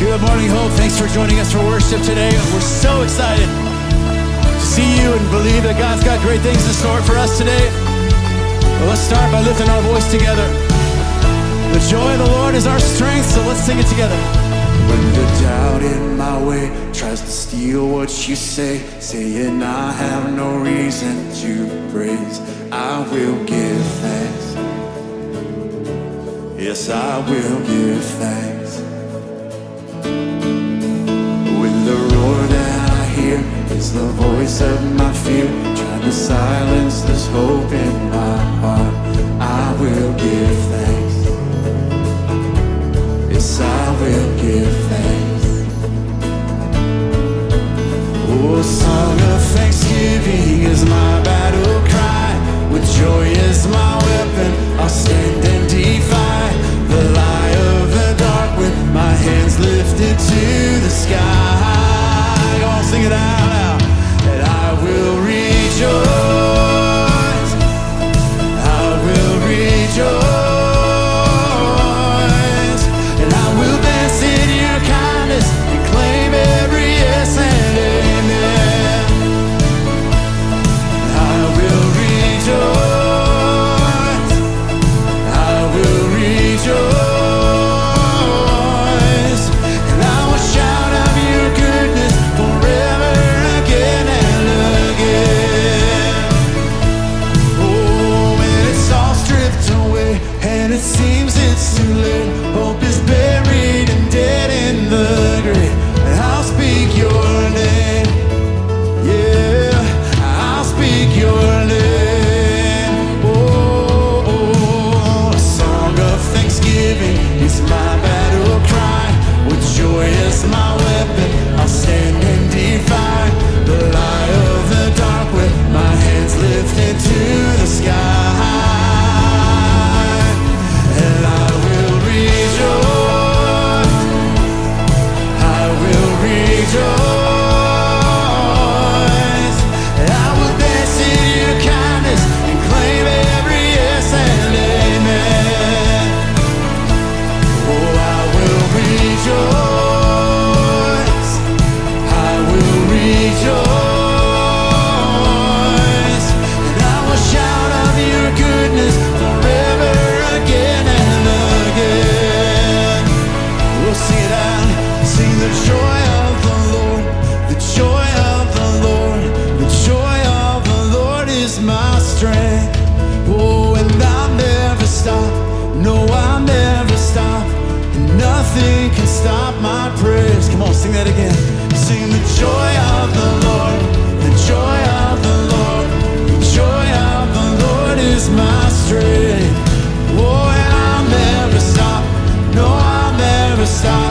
Good morning, Hope. Thanks for joining us for worship today. We're so excited to see you and believe that God's got great things in store for us today. Well, let's start by lifting our voice together. The joy of the Lord is our strength, so let's sing it together. When the doubt in my way tries to steal what you say, saying I have no reason to praise, I will give thanks. Yes, I will give thanks. Is the voice of my fear, trying to silence this hope in my heart, I will give thanks. Yes, I will give thanks. Oh, song of thanksgiving is my battle cry. With joy as my weapon, I'll stand and defy the lie of the dark with my hands lifted to the sky. All sing it out now. And I will rejoice. Strength. Oh, and I'll never stop. No, I'll never stop. And nothing can stop my praise. Come on, sing that again. Sing the joy of the Lord. The joy of the Lord. The joy of the Lord is my strength. Oh, and I'll never stop. No, I'll never stop.